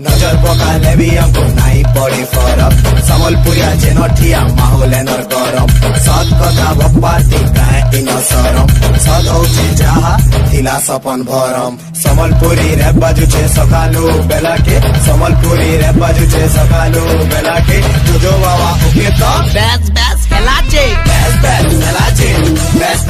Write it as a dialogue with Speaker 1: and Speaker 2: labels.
Speaker 1: नज़र पकाले भी हमको नहीं पड़ी फरक। समलपुरिया जेनठिया माहौल है नर गरम। सत कथा बप्पा दी गाय इन सरम सत हो छे जहा थिला सपन भरम। समलपुरी रे बाजू छे सकालो बेला के समलपुरी रे बाजू छे सकालो बेला के जो जो बाबा ओके तो।
Speaker 2: बैस बैस फैला छे
Speaker 1: बैस बैस फैला छे बैस